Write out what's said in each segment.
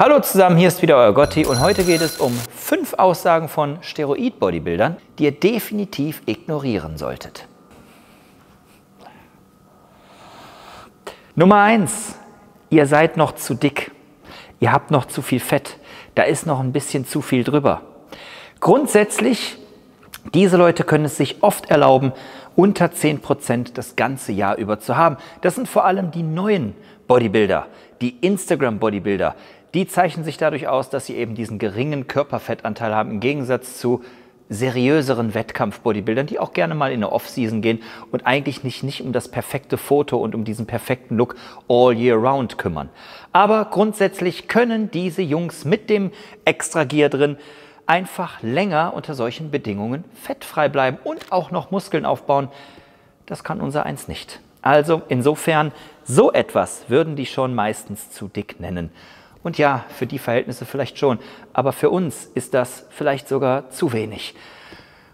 Hallo zusammen, hier ist wieder euer Gotti und heute geht es um fünf Aussagen von Steroid-Bodybuildern, die ihr definitiv ignorieren solltet. Nummer eins: Ihr seid noch zu dick. Ihr habt noch zu viel Fett. Da ist noch ein bisschen zu viel drüber. Grundsätzlich, diese Leute können es sich oft erlauben, unter 10% das ganze Jahr über zu haben. Das sind vor allem die neuen Bodybuilder, die Instagram-Bodybuilder, die zeichnen sich dadurch aus, dass sie eben diesen geringen Körperfettanteil haben, im Gegensatz zu seriöseren Wettkampf-Bodybuildern, die auch gerne mal in eine Off-Season gehen und eigentlich nicht, nicht um das perfekte Foto und um diesen perfekten Look all year round kümmern. Aber grundsätzlich können diese Jungs mit dem Extra Gear drin einfach länger unter solchen Bedingungen fettfrei bleiben und auch noch Muskeln aufbauen. Das kann unser eins nicht. Also insofern, so etwas würden die schon meistens zu dick nennen. Und ja, für die Verhältnisse vielleicht schon, aber für uns ist das vielleicht sogar zu wenig.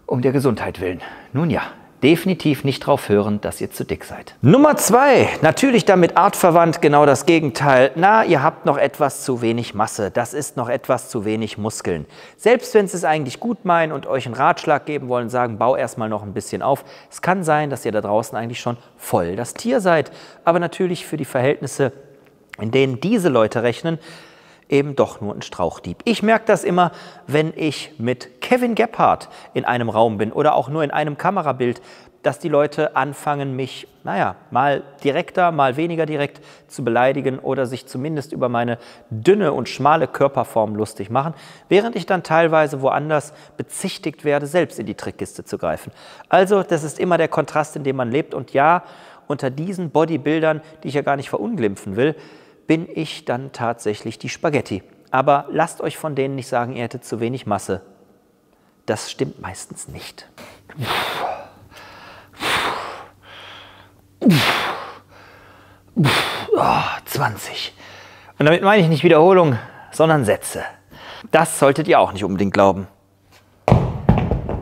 Um der Gesundheit willen. Nun ja, definitiv nicht drauf hören, dass ihr zu dick seid. Nummer zwei, natürlich damit artverwandt, genau das Gegenteil. Na, ihr habt noch etwas zu wenig Masse, das ist noch etwas zu wenig Muskeln. Selbst wenn sie es eigentlich gut meinen und euch einen Ratschlag geben wollen, sagen, bau erstmal noch ein bisschen auf. Es kann sein, dass ihr da draußen eigentlich schon voll das Tier seid, aber natürlich für die Verhältnisse in denen diese Leute rechnen, eben doch nur ein Strauchdieb. Ich merke das immer, wenn ich mit Kevin Gebhardt in einem Raum bin oder auch nur in einem Kamerabild, dass die Leute anfangen, mich, naja, mal direkter, mal weniger direkt zu beleidigen oder sich zumindest über meine dünne und schmale Körperform lustig machen, während ich dann teilweise woanders bezichtigt werde, selbst in die Trickkiste zu greifen. Also, das ist immer der Kontrast, in dem man lebt. Und ja, unter diesen Bodybuildern, die ich ja gar nicht verunglimpfen will, bin ich dann tatsächlich die Spaghetti. Aber lasst euch von denen nicht sagen, ihr hättet zu wenig Masse. Das stimmt meistens nicht. Oh, 20. Und damit meine ich nicht Wiederholung, sondern Sätze. Das solltet ihr auch nicht unbedingt glauben.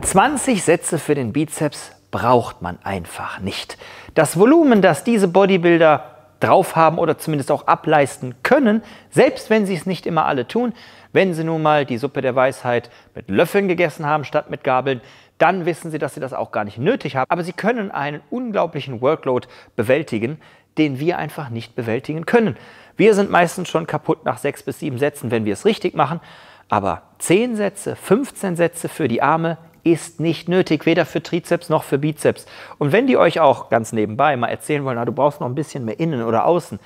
20 Sätze für den Bizeps braucht man einfach nicht. Das Volumen, das diese Bodybuilder drauf haben oder zumindest auch ableisten können, selbst wenn sie es nicht immer alle tun. Wenn sie nun mal die Suppe der Weisheit mit Löffeln gegessen haben statt mit Gabeln, dann wissen sie, dass sie das auch gar nicht nötig haben. Aber sie können einen unglaublichen Workload bewältigen, den wir einfach nicht bewältigen können. Wir sind meistens schon kaputt nach sechs bis sieben Sätzen, wenn wir es richtig machen. Aber zehn Sätze, 15 Sätze für die Arme ist nicht nötig, weder für Trizeps noch für Bizeps. Und wenn die euch auch ganz nebenbei mal erzählen wollen, na, du brauchst noch ein bisschen mehr innen oder außen,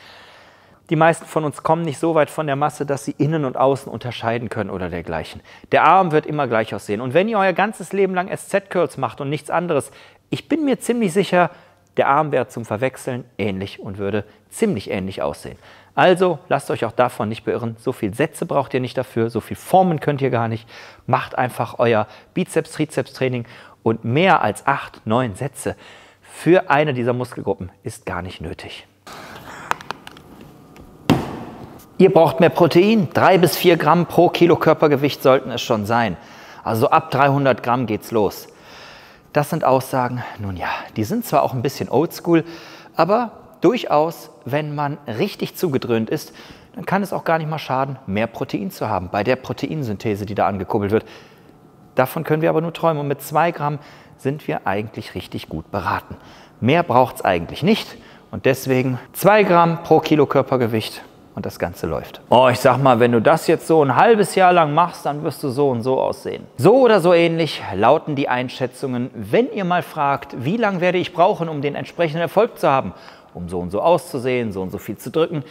die meisten von uns kommen nicht so weit von der Masse, dass sie innen und außen unterscheiden können oder dergleichen. Der Arm wird immer gleich aussehen. Und wenn ihr euer ganzes Leben lang SZ-Curls macht und nichts anderes, ich bin mir ziemlich sicher, der Arm wäre zum Verwechseln ähnlich und würde ziemlich ähnlich aussehen. Also lasst euch auch davon nicht beirren. So viele Sätze braucht ihr nicht dafür, so viel Formen könnt ihr gar nicht. Macht einfach euer Bizeps-Trizeps-Training und mehr als acht, neun Sätze für eine dieser Muskelgruppen ist gar nicht nötig. Ihr braucht mehr Protein. Drei bis vier Gramm pro Kilo Körpergewicht sollten es schon sein. Also ab 300 Gramm geht's los. Das sind Aussagen, nun ja, die sind zwar auch ein bisschen oldschool, aber durchaus, wenn man richtig zugedröhnt ist, dann kann es auch gar nicht mal schaden, mehr Protein zu haben bei der Proteinsynthese, die da angekuppelt wird. Davon können wir aber nur träumen und mit zwei Gramm sind wir eigentlich richtig gut beraten. Mehr braucht es eigentlich nicht und deswegen zwei Gramm pro Kilo Körpergewicht und das Ganze läuft. Oh, ich sag mal, wenn du das jetzt so ein halbes Jahr lang machst, dann wirst du so und so aussehen. So oder so ähnlich lauten die Einschätzungen, wenn ihr mal fragt, wie lange werde ich brauchen, um den entsprechenden Erfolg zu haben um so und so auszusehen, so und so viel zu drücken.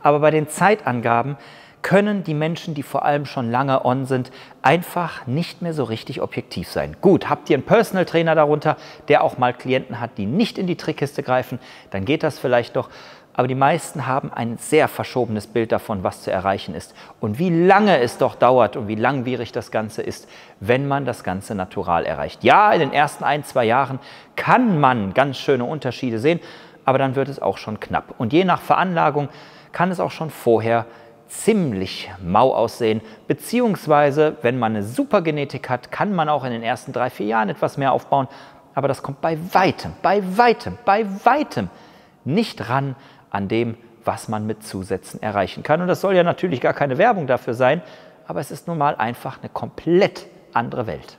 Aber bei den Zeitangaben können die Menschen, die vor allem schon lange on sind, einfach nicht mehr so richtig objektiv sein. Gut, habt ihr einen Personal Trainer darunter, der auch mal Klienten hat, die nicht in die Trickkiste greifen, dann geht das vielleicht doch. Aber die meisten haben ein sehr verschobenes Bild davon, was zu erreichen ist und wie lange es doch dauert und wie langwierig das Ganze ist, wenn man das Ganze natural erreicht. Ja, in den ersten ein, zwei Jahren kann man ganz schöne Unterschiede sehen, aber dann wird es auch schon knapp. Und je nach Veranlagung kann es auch schon vorher ziemlich mau aussehen, beziehungsweise wenn man eine super Genetik hat, kann man auch in den ersten drei, vier Jahren etwas mehr aufbauen, aber das kommt bei weitem, bei weitem, bei weitem nicht ran an dem, was man mit Zusätzen erreichen kann. Und das soll ja natürlich gar keine Werbung dafür sein, aber es ist nun mal einfach eine komplett andere Welt.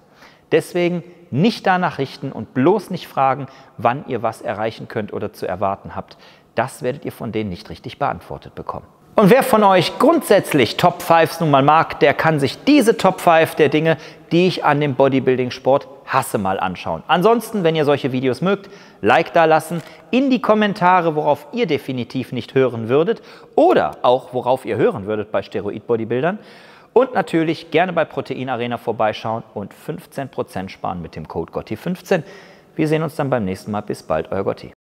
Deswegen nicht danach richten und bloß nicht fragen, wann ihr was erreichen könnt oder zu erwarten habt. Das werdet ihr von denen nicht richtig beantwortet bekommen. Und wer von euch grundsätzlich Top 5s nun mal mag, der kann sich diese Top 5 der Dinge, die ich an dem Bodybuilding-Sport hasse, mal anschauen. Ansonsten, wenn ihr solche Videos mögt, Like da lassen, in die Kommentare, worauf ihr definitiv nicht hören würdet oder auch worauf ihr hören würdet bei Steroid-Bodybuildern. Und natürlich gerne bei Protein Arena vorbeischauen und 15% sparen mit dem Code GOTTI15. Wir sehen uns dann beim nächsten Mal. Bis bald, euer Gotti.